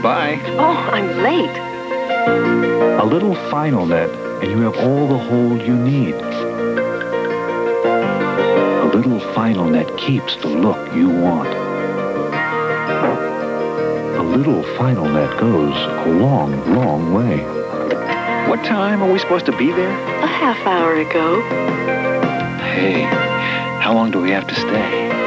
Goodbye. Oh, I'm late. A little final net, and you have all the hold you need. A little final net keeps the look you want. A little final net goes a long, long way. What time are we supposed to be there? A half hour ago. Hey, how long do we have to stay?